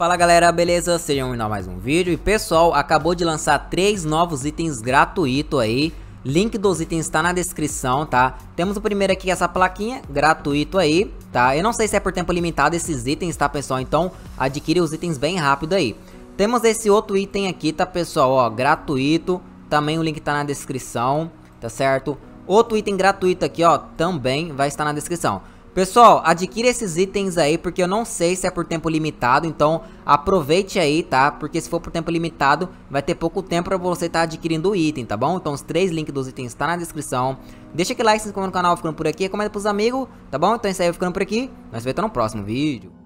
Fala galera, beleza? Sejam bem-vindos a mais um vídeo. E pessoal, acabou de lançar três novos itens gratuitos aí. Link dos itens está na descrição, tá? Temos o primeiro aqui, essa plaquinha, gratuito aí, tá? Eu não sei se é por tempo limitado esses itens, tá pessoal? Então, adquire os itens bem rápido aí. Temos esse outro item aqui, tá pessoal? Ó, gratuito. Também o link tá na descrição, tá certo? Outro item gratuito aqui, ó, também vai estar na descrição. Pessoal, adquira esses itens aí, porque eu não sei se é por tempo limitado, então aproveite aí, tá? Porque se for por tempo limitado, vai ter pouco tempo pra você estar tá adquirindo o item, tá bom? Então os três links dos itens tá na descrição. Deixa aquele like, se inscreva no canal, ficando por aqui, comenta pros amigos, tá bom? Então é isso aí, eu ficando por aqui, nós vemos no próximo vídeo.